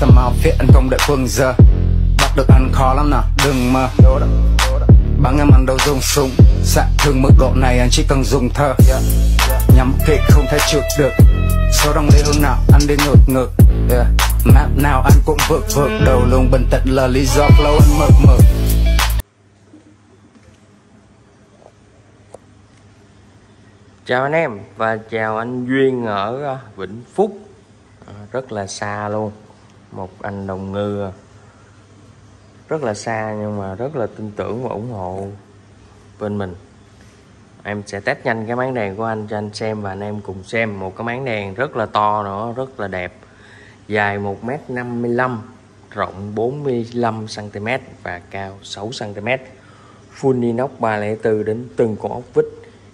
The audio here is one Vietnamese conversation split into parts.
custom outfit anh không đợi quân giờ. Bắt được anh khó lắm nào đừng mơ bắn em ăn đâu dùng súng. Xạ thương mức độ này anh chỉ cần dùng thơ. Nhắm kịch không thể trượt được. Số đông đi hướng nào anh đi ngược ngược. Yeah. map nào anh cũng vượt vượt. Đầu luôn bình tĩnh là lý do flow anh mực mực Chào anh em và chào anh Duyên ở ờ, Vĩnh Phúc. Ờ, rất là xa luôn. Một anh đồng ngư. Rất là xa nhưng mà rất là tin tưởng và ủng hộ bên mình. Em sẽ test nhanh cái máng đèn của anh cho anh xem và anh em cùng xem Một cái máng đèn rất là to nữa, rất là đẹp. Dài 1m55 Rộng 45cm và cao 6cm Full inox 304 đến từng con ốc vít.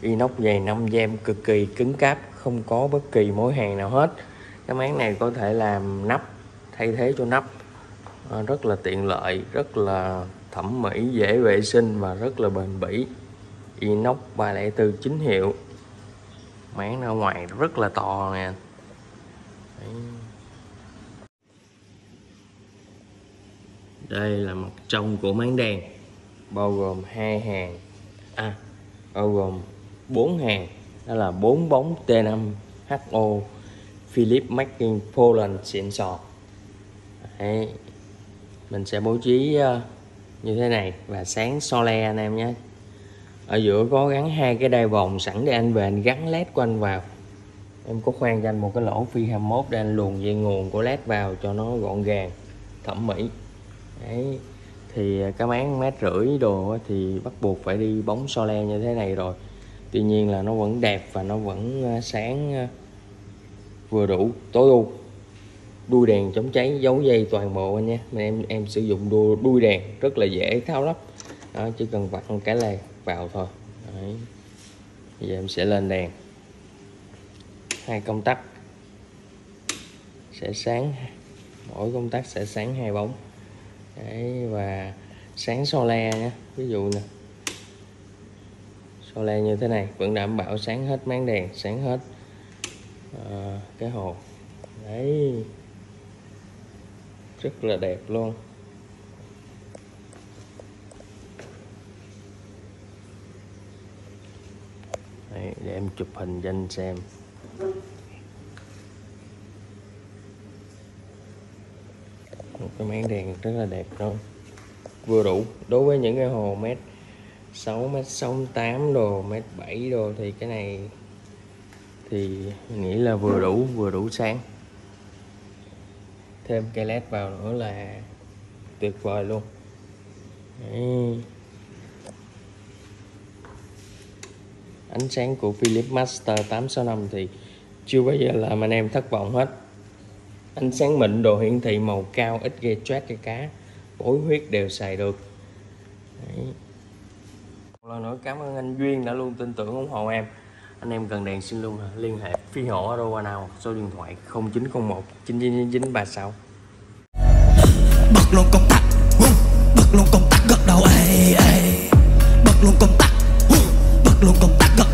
Inox dày 5 gem cực kỳ cứng cáp không có bất kỳ mối hàng nào hết. Cái máng này có thể làm nắp thay thế cho nắp. À, rất là tiện lợi rất là thẩm mỹ dễ vệ sinh và rất là bền bỉ. Inox 304 chính hiệu. Máng ở ngoài rất là to nè. Đây là mặt trong của máng đèn bao gồm hai hàng. À bao gồm 4 hàng. Đó là 4 bóng T5 HO Philip Making Poland xịn sò. Đấy. mình sẽ bố trí ờ, như thế này và sáng so le anh em nhé. Ở giữa có gắn hai cái đai vòng sẵn để anh về anh gắn led của anh vào. Em có khoan cho anh một cái lỗ phi 21 để anh luồn dây nguồn của led vào cho nó gọn gàng, thẩm mỹ. Đấy. thì ờ, cái máng mét rưỡi đồ thì bắt buộc phải đi bóng so le như thế này rồi. Tuy nhiên là nó vẫn đẹp và nó vẫn ờ, sáng vừa đủ, tối ưu đuôi đèn chống cháy giấu dây toàn bộ anh nhé. Em em sử dụng đuôi, đuôi đèn rất là dễ tháo lắp. Đó, chỉ cần vặn cái này vào thôi. Đấy. giờ em sẽ lên đèn. Hai công tắc sẽ sáng mỗi công tắc sẽ sáng hai bóng. Đấy, và sáng so le nhé. Ví dụ nè. So le như thế này vẫn đảm bảo sáng hết máng đèn sáng hết à, cái hồ. Đấy rất là đẹp luôn. Đấy, để em chụp hình cho anh xem. Một cái máng đèn rất là đẹp luôn. Vừa đủ. Đối với những cái hồ mét 6 mét 68 đồ mét 7 đồ thì cái này thì nghĩ là vừa đủ vừa đủ sáng thêm cây led vào nữa là tuyệt vời luôn. Đấy. ánh sáng của Philips Master 865 thì chưa bao giờ làm anh em thất vọng hết. Ánh sáng mịn đồ hiển thị màu cao, ít gây stress cho cá, bối huyết đều xài được. Đấy. Lần nữa cảm ơn anh Duyên đã luôn tin tưởng ủng hộ em anh em cần đèn xin luôn liên hệ phi hộ aro nào? Số điện thoại 0901 999936 bật luôn công tắc. Bật luôn công tắc gật đầu. Ê ê. Bật luôn công tắc. Bật luôn công tắc gật